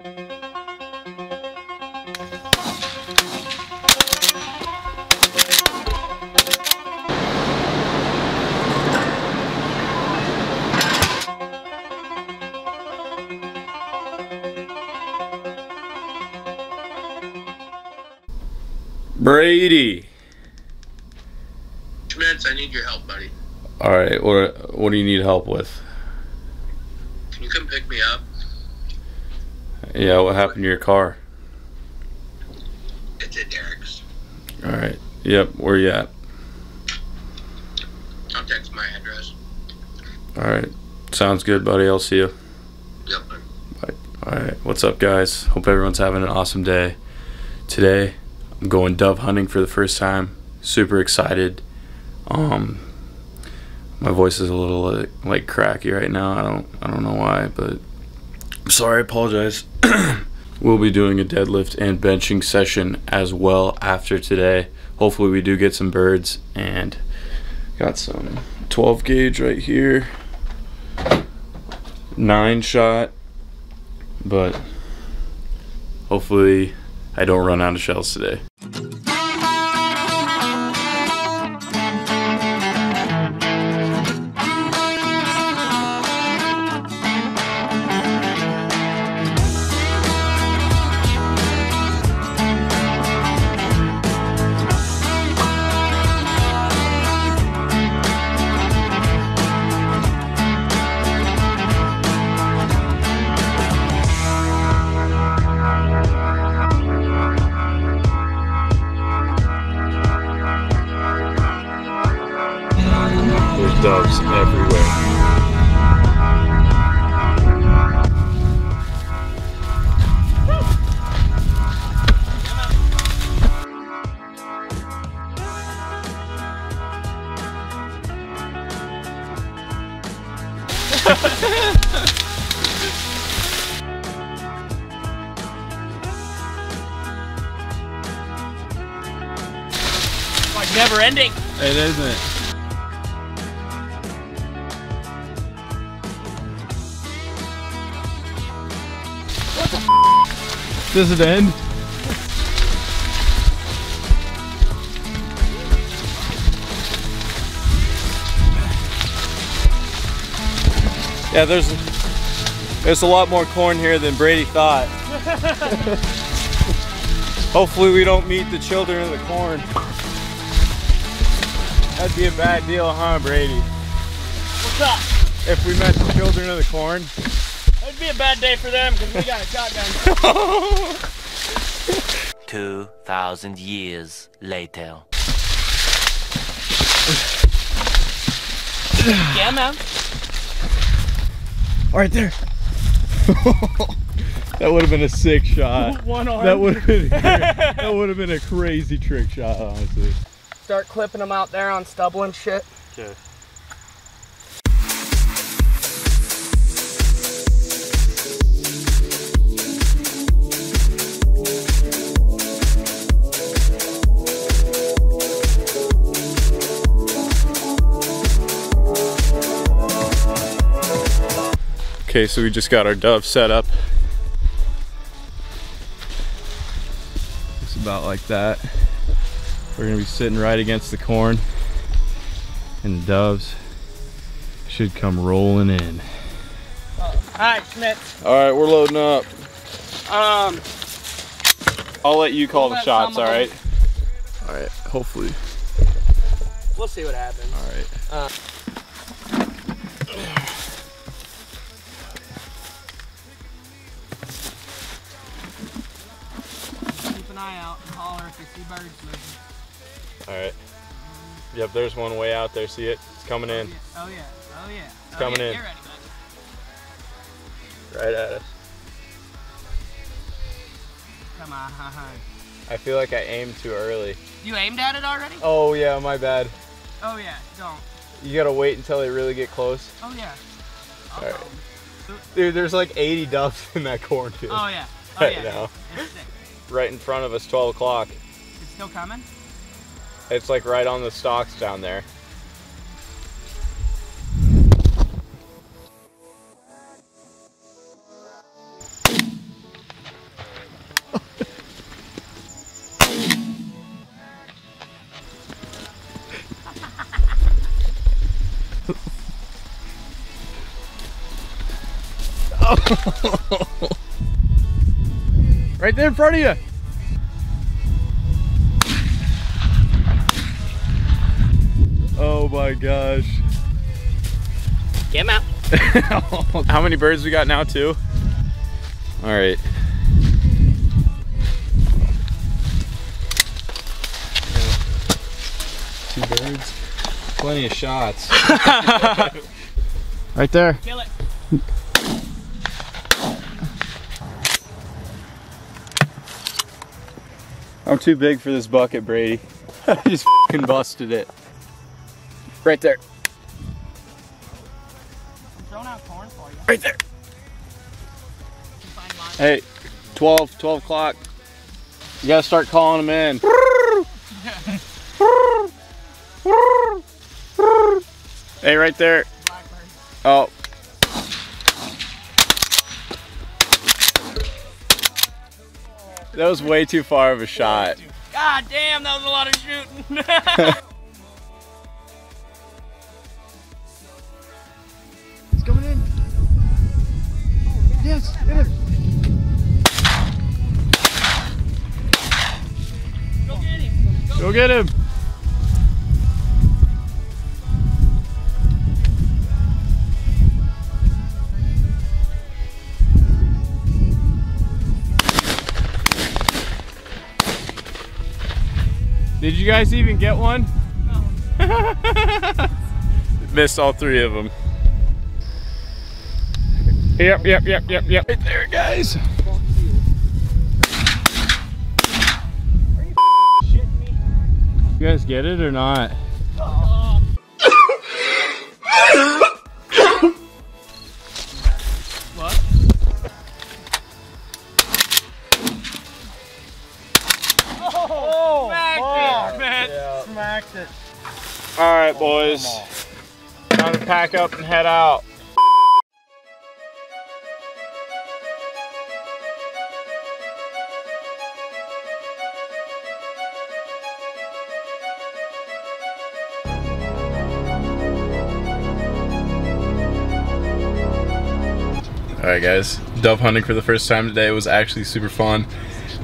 Brady. Schmitz, I need your help, buddy. All right. What What do you need help with? Can you come pick me up? Yeah. What happened to your car? It's at Derek's. All right. Yep. Where you at? I'll text my address. All right. Sounds good, buddy. I'll see you. Yep. Bye. All right. What's up, guys? Hope everyone's having an awesome day. Today, I'm going dove hunting for the first time. Super excited. Um, my voice is a little like, like cracky right now. I don't I don't know why, but sorry. I apologize. we'll be doing a deadlift and benching session as well after today. Hopefully, we do get some birds and got some 12 gauge right here. Nine shot, but hopefully I don't run out of shells today. Ending. It isn't. Does it end? Yeah, there's there's a lot more corn here than Brady thought. Hopefully we don't meet the children of the corn. That'd be a bad deal, huh, Brady? What's up? If we met the children of the corn. It'd be a bad day for them because we got a shotgun. 2,000 years later. yeah, man. Right there. that would have been a sick shot. One arm. That would have been that would have been a crazy trick shot, honestly. Start clipping them out there on stubble and shit. Okay. Okay, so we just got our dove set up. It's about like that. We're gonna be sitting right against the corn and the doves should come rolling in. All right, Schmitz. All right, we're loading up. Um, I'll let you call the shots, some all of right? All right, hopefully. we'll see what happens. All right. Uh, keep an eye out and holler if you see birds moving. All right. Yep, there's one way out there. See it? It's coming in Oh yeah. Oh yeah. Oh, it's coming in. Get ready, right at us. Come on. I feel like I aimed too early. You aimed at it already? Oh yeah, my bad. Oh yeah. Don't. You gotta wait until they really get close. Oh yeah. I'll All right. Dude, there's like 80 doves in that cornfield. Oh yeah. Oh Right yeah. now. Right in front of us, 12 o'clock. It's still coming. It's like right on the stalks down there. right there in front of you. My gosh. Get him out. How many birds we got now too? All right. Two birds. Plenty of shots. right there. Kill it. I'm too big for this bucket, Brady. I just fucking busted it. Right there. I'm throwing out corn for you. Right there. You find mine. Hey, 12, 12 o'clock. You gotta start calling them in. hey, right there. Oh. That was way too far of a shot. God damn, that was a lot of shooting. Yes, get him. Go get him. Go. Go get him. Did you guys even get one? Missed all three of them. Yep, yep, yep, yep, yep. Right there, guys. You guys get it or not? What? Oh, man. Smacked it. All right, boys. Time to pack up and head out. All right, guys. Dove hunting for the first time today was actually super fun.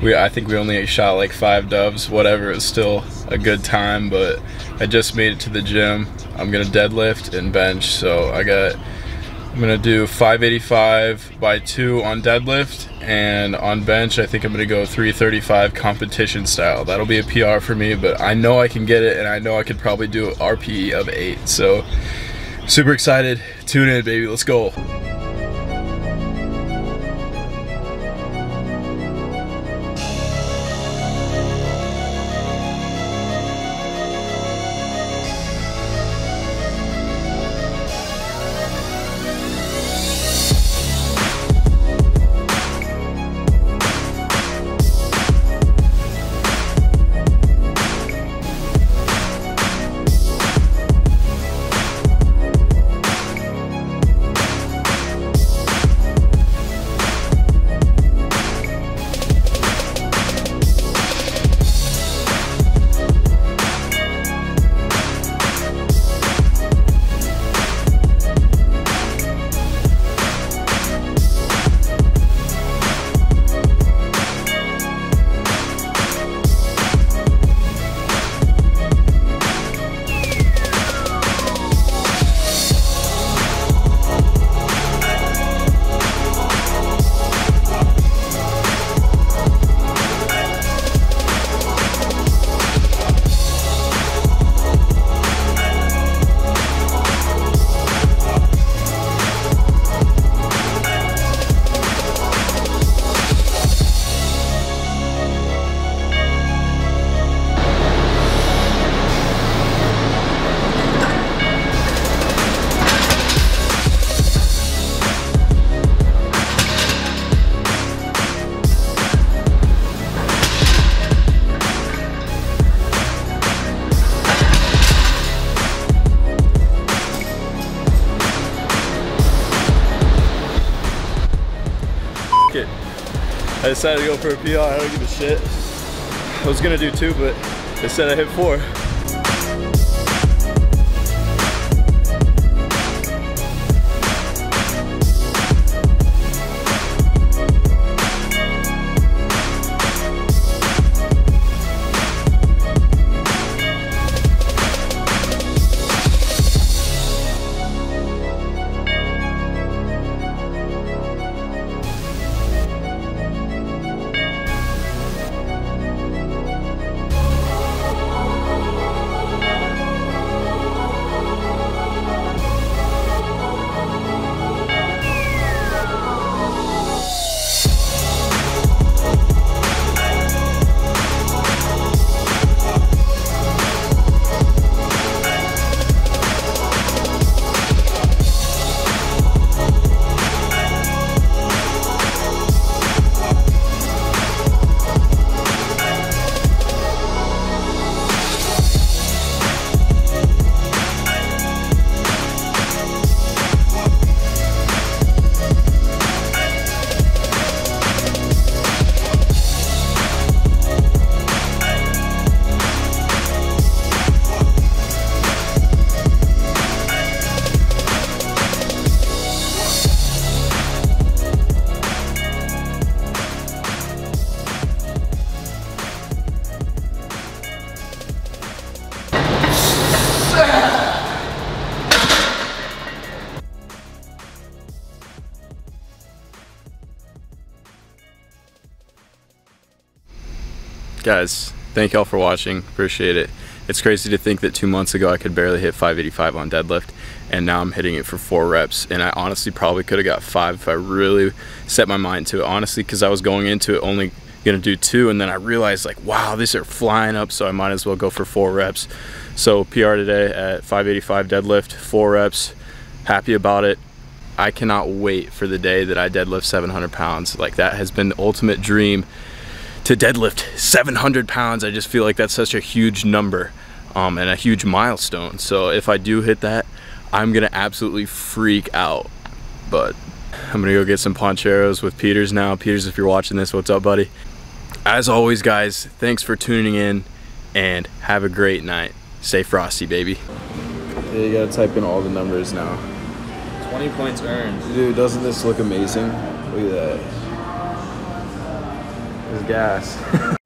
We, I think we only shot like five doves, whatever. It was still a good time, but I just made it to the gym. I'm gonna deadlift and bench, so I got. I'm gonna do 585 by two on deadlift, and on bench I think I'm gonna go 335 competition style. That'll be a PR for me, but I know I can get it, and I know I could probably do an RPE of eight. So super excited. Tune in, baby. Let's go. Decided to go for a PR. I don't give a shit. I was gonna do two, but they said I hit four. Guys, thank y'all for watching. Appreciate it. It's crazy to think that two months ago I could barely hit 585 on deadlift, and now I'm hitting it for four reps. And I honestly probably could have got five if I really set my mind to it. Honestly, because I was going into it only gonna do two, and then I realized like, wow, these are flying up, so I might as well go for four reps. So PR today at 585 deadlift, four reps. Happy about it. I cannot wait for the day that I deadlift 700 pounds. Like that has been the ultimate dream to deadlift 700 pounds. I just feel like that's such a huge number um, and a huge milestone. So if I do hit that, I'm gonna absolutely freak out. But I'm gonna go get some Pancheros with Peters now. Peters, if you're watching this, what's up, buddy? As always, guys, thanks for tuning in and have a great night. Stay frosty, baby. Yeah, you gotta type in all the numbers now. 20 points earned. Dude, doesn't this look amazing? Look at that. There's gas.